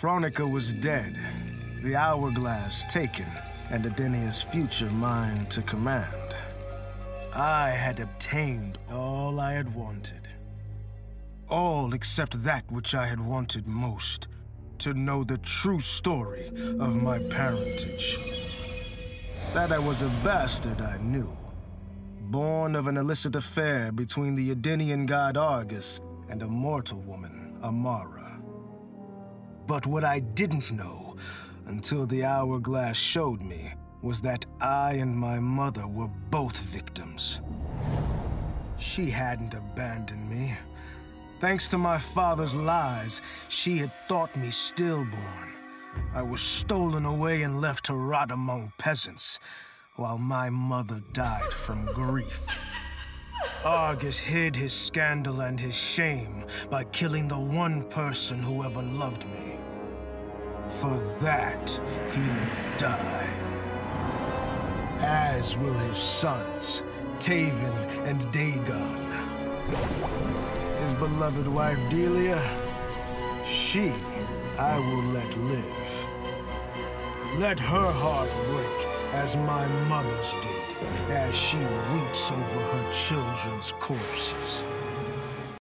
Kronika was dead, the hourglass taken, and Edenia's future mine to command. I had obtained all I had wanted. All except that which I had wanted most to know the true story of my parentage. That I was a bastard, I knew. Born of an illicit affair between the Edenian god Argus and a mortal woman, Amara. But what I didn't know, until the hourglass showed me, was that I and my mother were both victims. She hadn't abandoned me. Thanks to my father's lies, she had thought me stillborn. I was stolen away and left to rot among peasants, while my mother died from grief. Argus hid his scandal and his shame by killing the one person who ever loved me. For that, he will die as will his sons, Taven and Daegon. His beloved wife Delia, she I will let live. Let her heart break as my mother's did, as she weeps over her children's corpses.